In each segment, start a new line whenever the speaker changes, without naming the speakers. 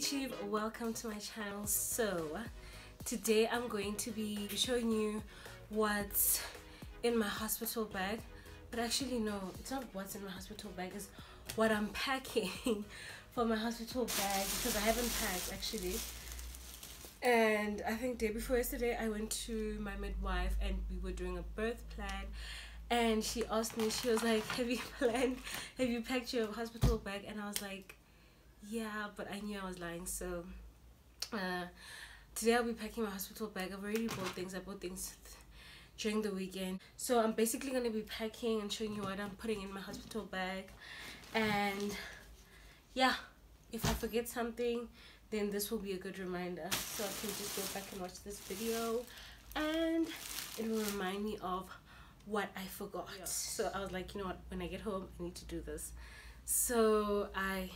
YouTube, welcome to my channel. So, today I'm going to be showing you what's in my hospital bag. But actually, no, it's not what's in my hospital bag, it's what I'm packing for my hospital bag because I haven't packed actually. And I think day before yesterday, I went to my midwife and we were doing a birth plan. And she asked me, she was like, Have you planned, have you packed your hospital bag? And I was like, yeah but i knew i was lying so uh today i'll be packing my hospital bag. I've already bought things. I bought things during the weekend. So i'm basically going to be packing and showing you what i'm putting in my hospital bag. And yeah if i forget something then this will be a good reminder. So i can just go back and watch this video. And it will remind me of what i forgot. Yeah. so i was like you know what? When i get home i need to do this. So i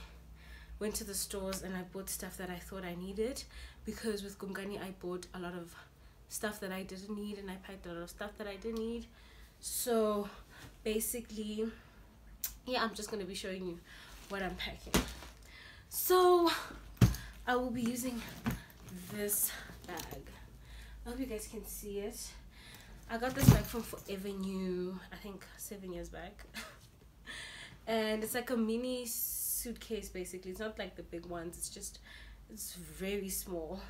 went to the stores and I bought stuff that I thought I needed because with Gungani I bought a lot of stuff that I didn't need and I packed a lot of stuff that I didn't need. So basically, yeah, I'm just going to be showing you what I'm packing. So I will be using this bag. I hope you guys can see it. I got this bag from Forever New, I think seven years back. and it's like a mini suitcase basically. It's not like the big ones. It's just it's very small.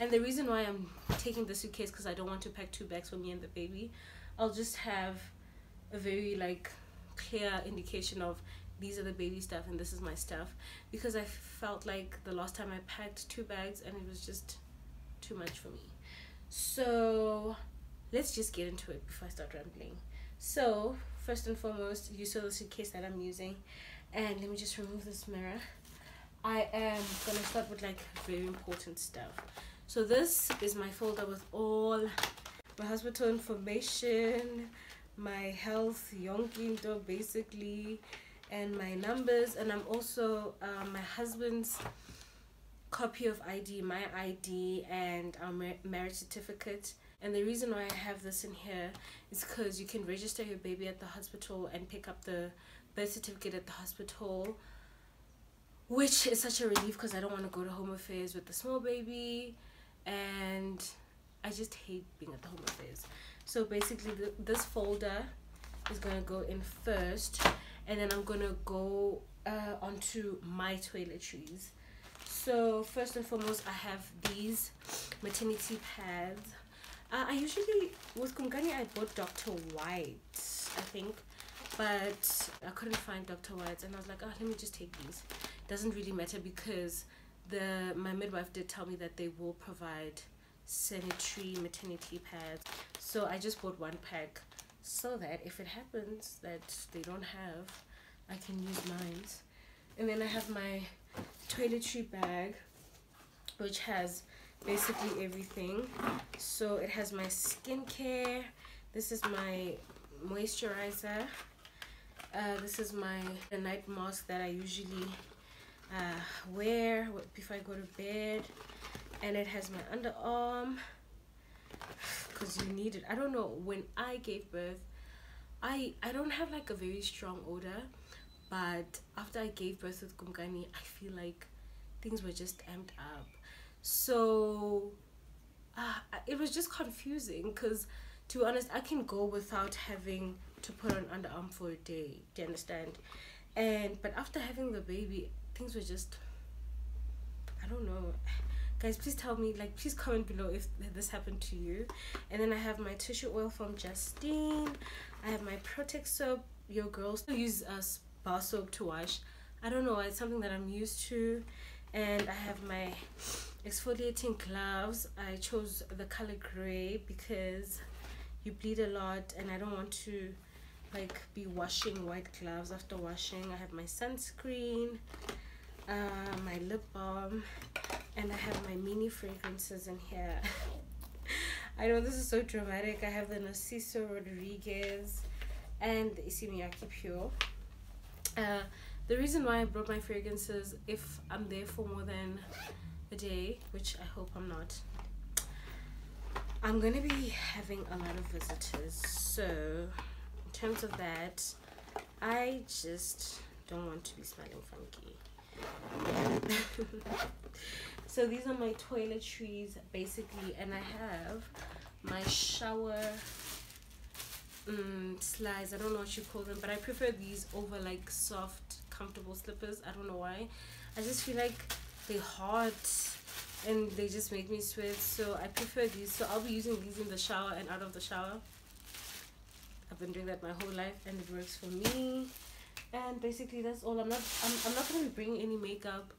And the reason why i'm taking the suitcase because i don't want to pack two bags for me and the baby i'll just have a very like clear indication of these are the baby stuff and this is my stuff. Because i felt like the last time i packed two bags and it was just too much for me. So let's just get into it before i start rambling. So first and foremost you saw the suitcase that i'm using and let me just remove this mirror. I am gonna start with like very important stuff. So this is my folder with all my hospital information my health yonkinto basically and my numbers. And I'm also uh, my husband's copy of ID my ID and our marriage certificate. And the reason why I have this in here is because you can register your baby at the hospital and pick up the birth certificate at the hospital which is such a relief because I don't want to go to home affairs with the small baby and I just hate being at the home affairs. So basically this folder is going to go in first and then I'm going to go uh, onto my toiletries. So first and foremost I have these maternity pads. Uh, I usually with Kumgani I bought Dr. White I think but I couldn't find Dr. White's and I was like, oh, let me just take these. Doesn't really matter because the my midwife did tell me that they will provide sanitary maternity pads. So I just bought one pack so that if it happens that they don't have, I can use mine. And then I have my toiletry bag which has basically everything. So it has my skincare. This is my moisturizer uh, this is my night mask that I usually uh, wear before I go to bed. And it has my underarm because you need it. I don't know when I gave birth I I don't have like a very strong odor. But after I gave birth with Kumgani I feel like things were just amped up. So uh, it was just confusing because to be honest I can go without having to put on underarm for a day do you understand? And but after having the baby things were just i don't know. Guys please tell me like please comment below if this happened to you. And then i have my tissue oil from justine. I have my Protex soap. Your girls use uh, a bar soap to wash. I don't know it's something that i'm used to. And i have my exfoliating gloves. I chose the color gray because you bleed a lot and i don't want to like be washing white gloves after washing. I have my sunscreen uh, my lip balm and i have my mini fragrances in here. I know this is so dramatic. I have the narciso rodriguez and the Miyake pure. Uh, the reason why i brought my fragrances if i'm there for more than a day which i hope i'm not i'm gonna be having a lot of visitors so terms of that, I just don't want to be smelling funky. so these are my toiletries basically and I have my shower um, slides I don't know what you call them but I prefer these over like soft comfortable slippers. I don't know why. I just feel like they're hot and they just make me sweat so I prefer these. So I'll be using these in the shower and out of the shower I've been doing that my whole life and it works for me. And basically that's all. I'm not I'm, I'm not gonna be bringing any makeup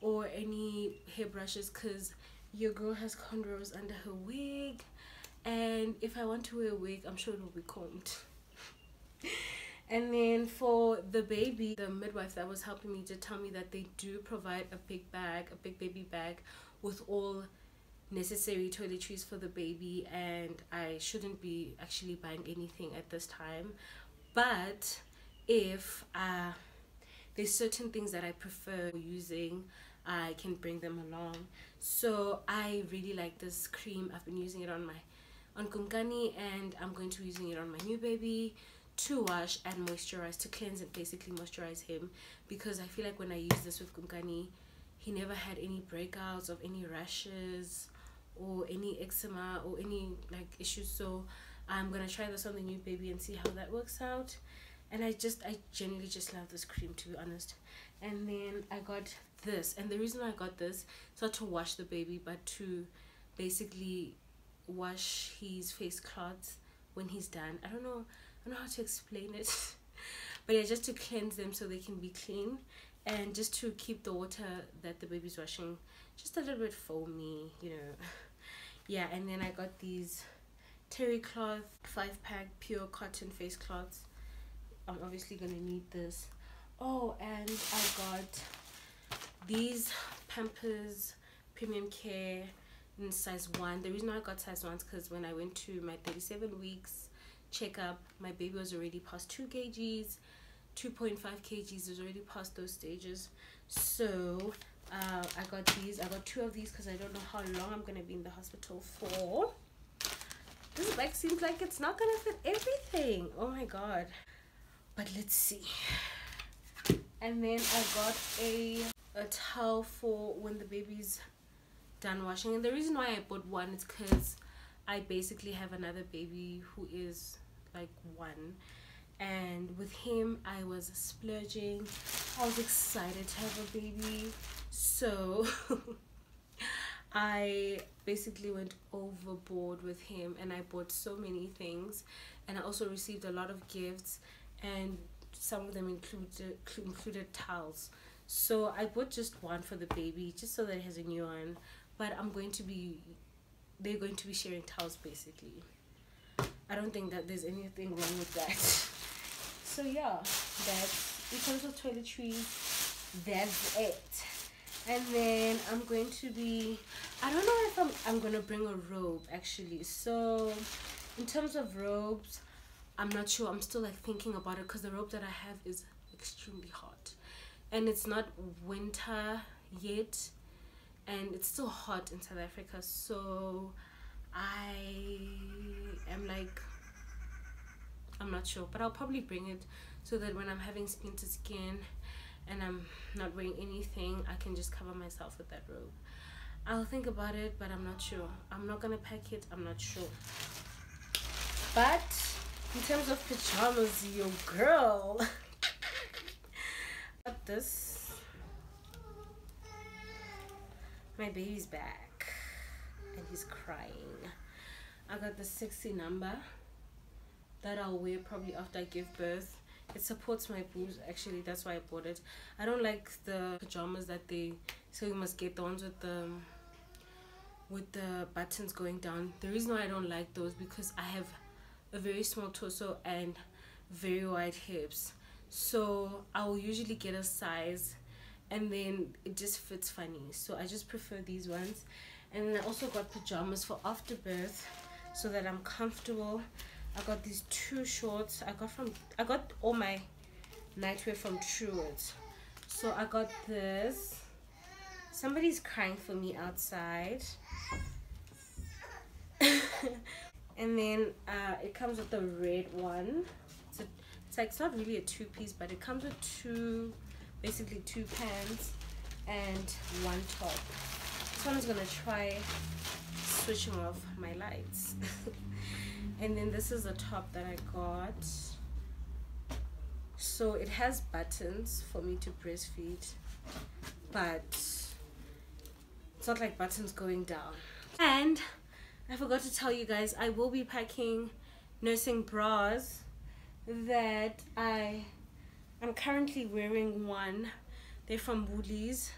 or any hairbrushes because your girl has cornrows under her wig. And if I want to wear a wig I'm sure it will be combed. And then for the baby the midwife that was helping me did tell me that they do provide a big bag a big baby bag with all necessary toiletries for the baby and I shouldn't be actually buying anything at this time. But if uh, there's certain things that I prefer using I can bring them along. So I really like this cream. I've been using it on my on Kumkani and I'm going to be using it on my new baby to wash and moisturize to cleanse and basically moisturize him. Because I feel like when I use this with Kumkani he never had any breakouts of any rashes or any eczema or any like issues. So I'm gonna try this on the new baby and see how that works out. And I just I genuinely just love this cream to be honest. And then I got this. And the reason I got this is not to wash the baby but to basically wash his face cloths when he's done. I don't know I don't know how to explain it. But yeah just to cleanse them so they can be clean. And just to keep the water that the baby's washing just a little bit foamy you know yeah and then I got these terry cloth five pack pure cotton face cloths. I'm obviously gonna need this. Oh and I got these Pampers Premium Care in size 1 the reason I got size 1 is because when I went to my 37 weeks checkup my baby was already past 2 kgs. 2.5 kgs is already past those stages. So uh, I got these. I got two of these because I don't know how long I'm gonna be in the hospital for. This bag seems like it's not gonna fit everything. Oh my god. But let's see. And then I got a a towel for when the baby's done washing. And the reason why I bought one is because I basically have another baby who is like one and with him I was splurging. I was excited to have a baby. So I basically went overboard with him and I bought so many things. And I also received a lot of gifts and some of them included included towels. So I bought just one for the baby just so that it has a new one. But I'm going to be they're going to be sharing towels basically. I don't think that there's anything wrong with that so yeah that's in terms of toiletries that's it and then I'm going to be I don't know if I'm, I'm gonna bring a robe actually so in terms of robes I'm not sure. I'm still like thinking about it because the robe that I have is extremely hot. And it's not winter yet. And it's still hot in South Africa. So I am like, I'm not sure. But I'll probably bring it so that when I'm having skin to skin and I'm not wearing anything, I can just cover myself with that robe. I'll think about it, but I'm not sure. I'm not gonna pack it. I'm not sure. But in terms of pajamas, your girl. Got this. My baby's back. And he's crying. I got the sexy number that I'll wear probably after I give birth. It supports my boobs actually, that's why I bought it. I don't like the pajamas that they so you must get the ones with the with the buttons going down. The reason why I don't like those because I have a very small torso and very wide hips so I will usually get a size and then it just fits funny so I just prefer these ones and I also got pajamas for after birth so that I'm comfortable I got these two shorts. I got from I got all my nightwear from Truworths so I got this. Somebody's crying for me outside. And then uh, it comes with the red one. It's, a, it's like it's not really a two piece but it comes with two basically two pants and one top. This one is gonna try switching off my lights. and then this is the top that I got. So it has buttons for me to breastfeed, but it's not like buttons going down. And I forgot to tell you guys, I will be packing nursing bras that I I'm currently wearing one. They're from Woolies.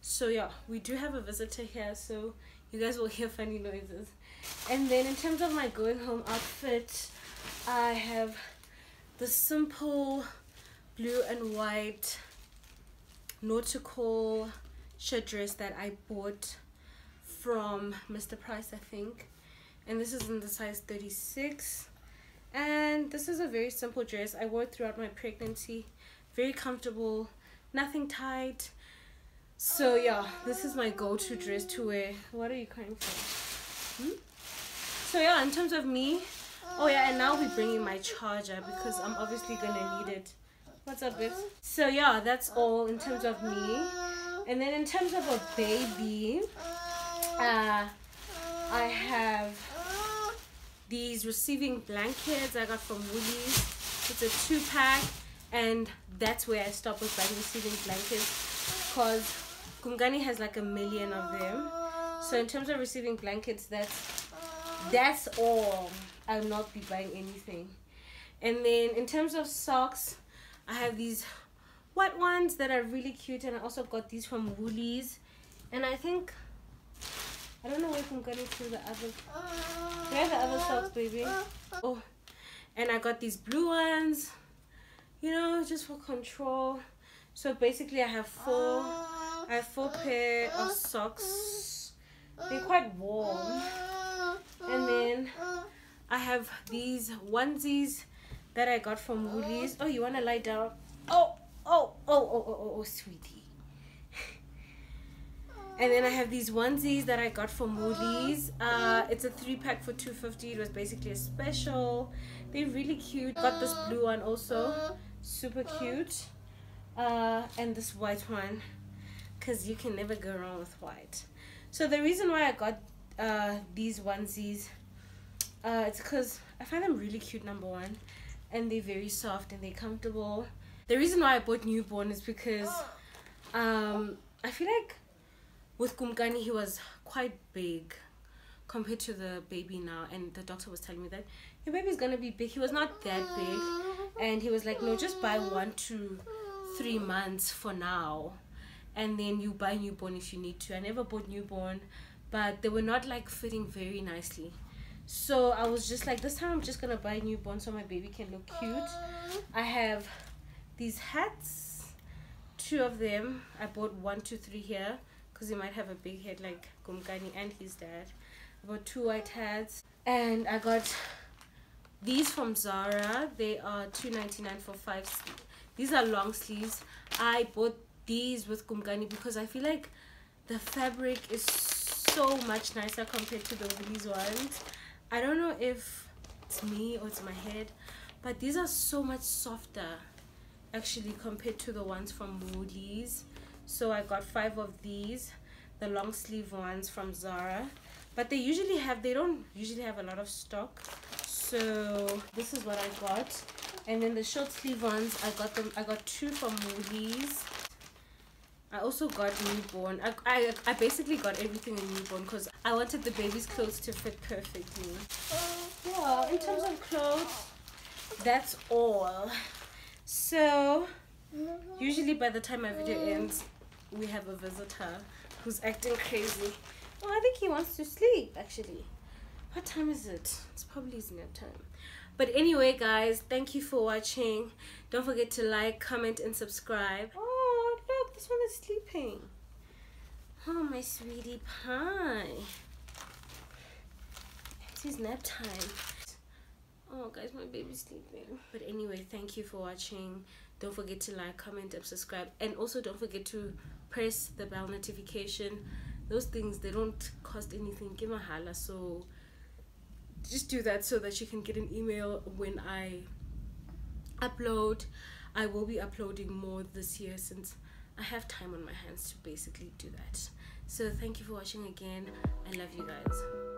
So yeah, we do have a visitor here, so you guys will hear funny noises. And then in terms of my going home outfit, I have the simple blue and white nautical shirt dress that I bought from Mr. Price, I think. And this is in the size 36. And this is a very simple dress. I wore throughout my pregnancy. Very comfortable, nothing tight. So yeah, this is my go-to dress to wear. What are you crying for? Hmm? So yeah, in terms of me, oh yeah, and now we're bringing my charger because I'm obviously gonna need it. What's up, bitch? So yeah, that's all in terms of me. And then in terms of a baby, uh, I have these receiving blankets I got from Woolies. It's a two pack, and that's where I stop with buying receiving blankets because Kumgani has like a million of them. So in terms of receiving blankets, that's that's all. I'll not be buying anything. And then in terms of socks, I have these white ones that are really cute, and I also got these from Woolies. And I think I don't know if I'm going to the other. Where the other socks, baby? Oh, and I got these blue ones. You know, just for control. So basically, I have four. I have four pair of socks. They're quite warm. And then I have these onesies that I got from Woolies. Oh, you wanna lie down? Oh, oh, oh, oh, oh, oh, oh sweetie. And then I have these onesies that I got from Woolies. Uh, it's a three pack for 250. It was basically a special. They're really cute. Got this blue one also. Super cute. Uh, and this white one. Because you can never go wrong with white. So the reason why I got uh, these onesies, uh, it's because I find them really cute, number one. And they're very soft and they're comfortable. The reason why I bought newborn is because um, I feel like with Kumkani, he was quite big compared to the baby now. And the doctor was telling me that your baby's gonna be big. He was not that big. And he was like, no, just buy one to three months for now. And then you buy newborn if you need to. I never bought newborn, but they were not like fitting very nicely. So I was just like, this time I'm just gonna buy new newborn so my baby can look cute. I have these hats, two of them. I bought one, two, three here because he might have a big head like Gumgani and his dad. I bought two white hats and I got these from Zara. They are two ninety nine for five. These are long sleeves. I bought these with Gumgani because I feel like the fabric is so much nicer compared to the Woolies ones. I don't know if it's me or it's my head, but these are so much softer actually compared to the ones from Woolies. So I got five of these the long sleeve ones from Zara but they usually have they don't usually have a lot of stock. So this is what I got. And then the short sleeve ones I got them I got two from Woolies I also got newborn I, I, I basically got everything in newborn because I wanted the baby's clothes to fit perfectly oh, yeah in terms of clothes that's all so mm-hmm. usually by the time my video mm. ends we have a visitor who's acting crazy. Oh, I think he wants to sleep actually. What time is it? It's probably his nap time. But anyway, guys, thank you for watching. Don't forget to like, comment, and subscribe. Oh, This one is sleeping. Oh, my sweetie pie. It's his nap time. Oh, guys, my baby's sleeping. But anyway, thank you for watching. Don't forget to like, comment, and subscribe. And also, don't forget to press the bell notification those things they don't cost anything give a holla so just do that so that you can get an email when i upload I will be uploading more this year since I have time on my hands to basically do that. So thank you for watching again. I love you guys.